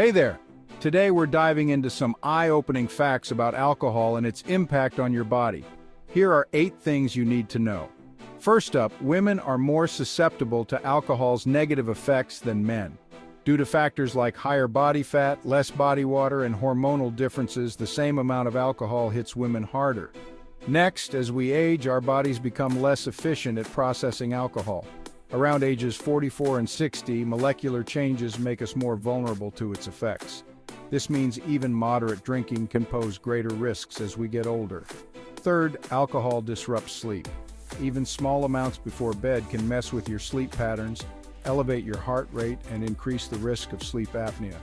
Hey there! Today we're diving into some eye-opening facts about alcohol and its impact on your body. Here are eight things you need to know. First up, women are more susceptible to alcohol's negative effects than men. Due to factors like higher body fat, less body water, and hormonal differences, the same amount of alcohol hits women harder. Next, as we age, our bodies become less efficient at processing alcohol. Around ages 44 and 60, molecular changes make us more vulnerable to its effects. This means even moderate drinking can pose greater risks as we get older. Third, alcohol disrupts sleep. Even small amounts before bed can mess with your sleep patterns, elevate your heart rate, and increase the risk of sleep apnea.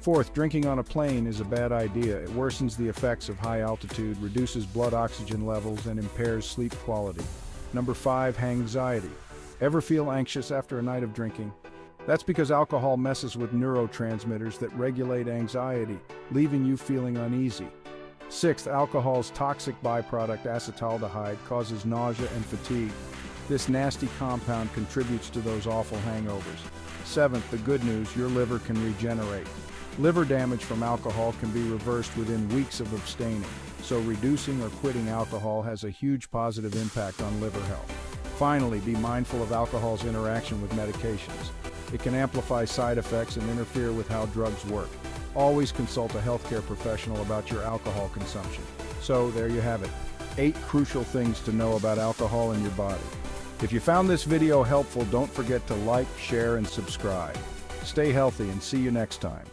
Fourth, drinking on a plane is a bad idea. It worsens the effects of high altitude, reduces blood oxygen levels, and impairs sleep quality. Number five, anxiety. Ever feel anxious after a night of drinking? That's because alcohol messes with neurotransmitters that regulate anxiety, leaving you feeling uneasy. Sixth, alcohol's toxic byproduct acetaldehyde causes nausea and fatigue. This nasty compound contributes to those awful hangovers. Seventh, the good news, your liver can regenerate. Liver damage from alcohol can be reversed within weeks of abstaining, so reducing or quitting alcohol has a huge positive impact on liver health. Finally, be mindful of alcohol's interaction with medications. It can amplify side effects and interfere with how drugs work. Always consult a healthcare professional about your alcohol consumption. So, there you have it. Eight crucial things to know about alcohol in your body. If you found this video helpful, don't forget to like, share, and subscribe. Stay healthy and see you next time.